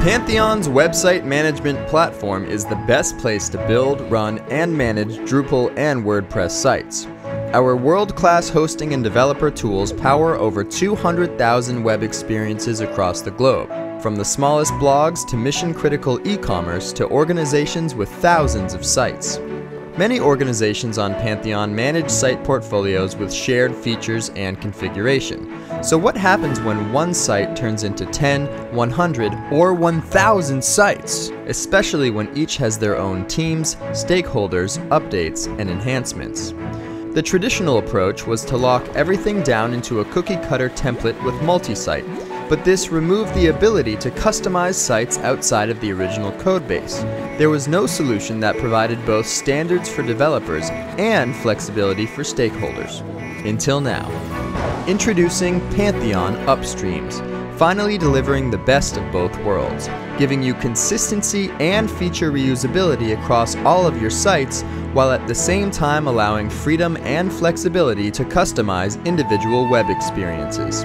Pantheon's website management platform is the best place to build, run, and manage Drupal and WordPress sites. Our world class hosting and developer tools power over 200,000 web experiences across the globe, from the smallest blogs to mission critical e commerce to organizations with thousands of sites. Many organizations on Pantheon manage site portfolios with shared features and configuration. So, what happens when one site turns into 10, 100, or 1,000 sites? Especially when each has their own teams, stakeholders, updates, and enhancements. The traditional approach was to lock everything down into a cookie cutter template with multi site, but this removed the ability to customize sites outside of the original codebase. There was no solution that provided both standards for developers and flexibility for stakeholders. Until now. Introducing Pantheon Upstreams, finally delivering the best of both worlds, giving you consistency and feature reusability across all of your sites, while at the same time allowing freedom and flexibility to customize individual web experiences.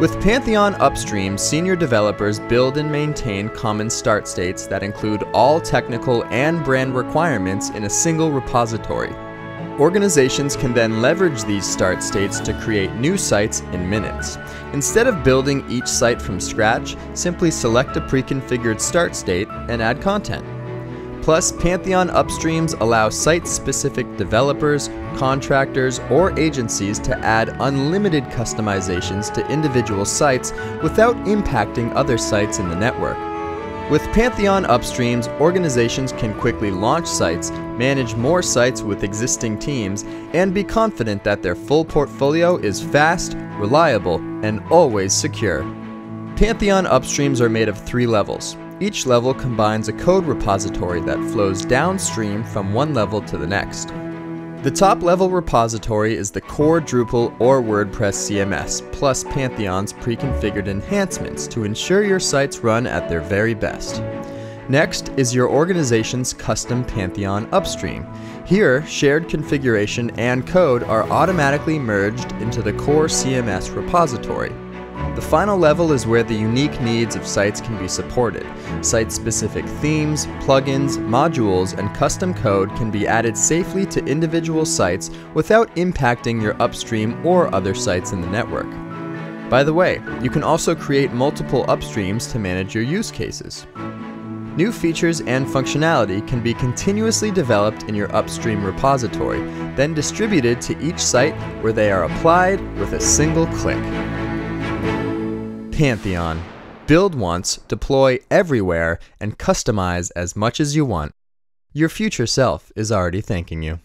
With Pantheon Upstream, senior developers build and maintain common start states that include all technical and brand requirements in a single repository. Organizations can then leverage these start states to create new sites in minutes. Instead of building each site from scratch, simply select a pre-configured start state and add content. Plus, Pantheon upstreams allow site specific developers, contractors, or agencies to add unlimited customizations to individual sites without impacting other sites in the network. With Pantheon upstreams, organizations can quickly launch sites, manage more sites with existing teams, and be confident that their full portfolio is fast, reliable, and always secure. Pantheon upstreams are made of three levels. Each level combines a code repository that flows downstream from one level to the next. The top level repository is the core Drupal or WordPress CMS, plus Pantheon's pre-configured enhancements to ensure your sites run at their very best. Next is your organization's custom Pantheon upstream. Here, shared configuration and code are automatically merged into the core CMS repository. The final level is where the unique needs of sites can be supported. Site-specific themes, plugins, modules, and custom code can be added safely to individual sites without impacting your upstream or other sites in the network. By the way, you can also create multiple upstreams to manage your use cases. New features and functionality can be continuously developed in your upstream repository, then distributed to each site where they are applied with a single click. Pantheon. Build once, deploy everywhere, and customize as much as you want. Your future self is already thanking you.